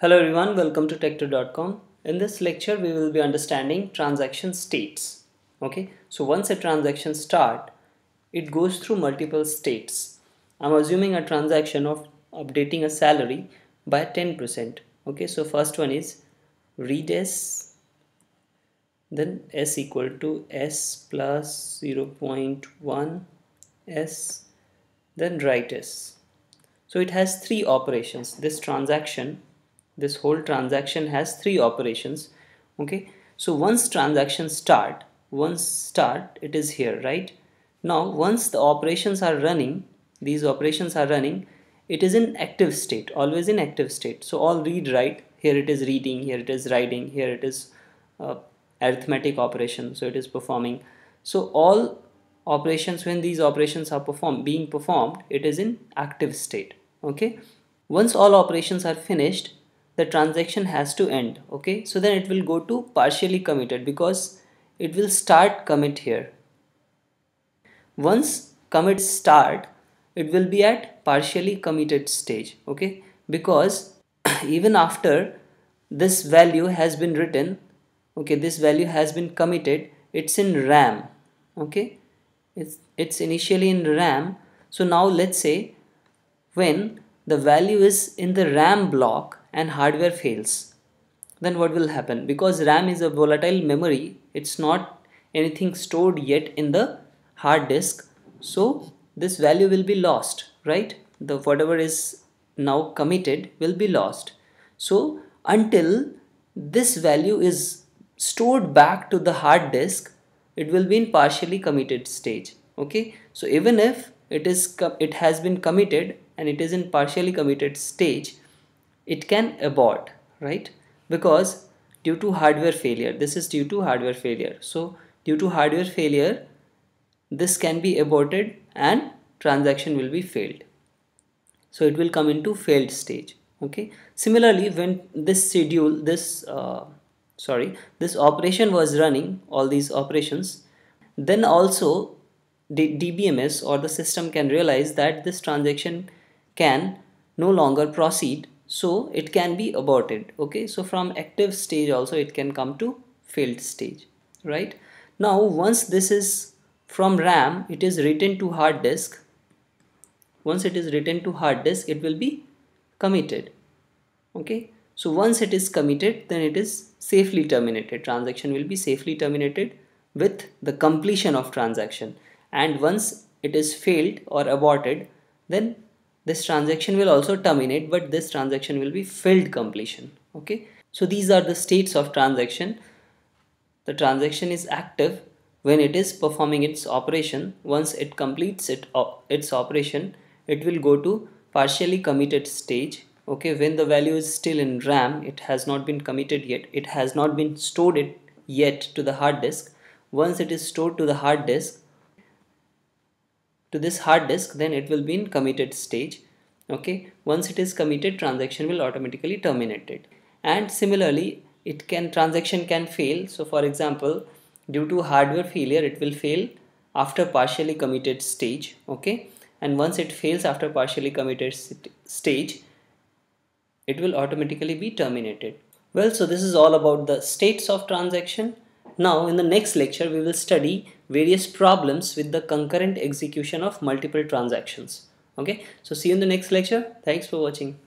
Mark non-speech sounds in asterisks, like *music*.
Hello everyone, welcome to Techtud.com. In this lecture, we will be understanding transaction states. Okay, so once a transaction start, it goes through multiple states. I'm assuming a transaction of updating a salary by 10%. Okay, so first one is read s, then s equal to s plus 0.1 s, then write s. So it has three operations. This transaction this whole transaction has three operations okay? So once transaction start once start it is here right? Now once the operations are running these operations are running it is in active state always in active state. So all read write. Here it is reading here it is writing here it is uh, arithmetic operation so it is performing. So all operations when these operations are performed being performed it is in active state okay? Once all operations are finished the transaction has to end okay? So then it will go to partially committed because it will start commit here. Once commit start it will be at partially committed stage okay? Because *clears throat* even after this value has been written okay this value has been committed it's in ram okay? It's it's initially in ram. So now let's say when the value is in the ram block and hardware fails then what will happen? Because RAM is a volatile memory it's not anything stored yet in the hard disk so this value will be lost right? The whatever is now committed will be lost. So until this value is stored back to the hard disk it will be in partially committed stage okay? So even if it is it has been committed and it is in partially committed stage it can abort right? Because due to hardware failure this is due to hardware failure. So due to hardware failure this can be aborted and transaction will be failed. So it will come into failed stage okay? Similarly when this schedule this uh, sorry this operation was running all these operations then also the DBMS or the system can realize that this transaction can no longer proceed so it can be aborted okay? So from active stage also it can come to failed stage right? Now once this is from RAM it is written to hard disk. Once it is written to hard disk it will be committed okay? So once it is committed then it is safely terminated. Transaction will be safely terminated with the completion of transaction. And once it is failed or aborted then this transaction will also terminate but this transaction will be failed completion okay? So these are the states of transaction. The transaction is active. When it is performing its operation once it completes it uh, its operation it will go to partially committed stage okay? When the value is still in ram it has not been committed yet. It has not been stored it yet to the hard disk. Once it is stored to the hard disk to this hard disk then it will be in committed stage okay? Once it is committed transaction will automatically terminated and similarly it can transaction can fail. So for example due to hardware failure it will fail after partially committed stage okay? And once it fails after partially committed st stage it will automatically be terminated. Well so this is all about the states of transaction now in the next lecture we will study various problems with the concurrent execution of multiple transactions. Okay, so see you in the next lecture. Thanks for watching.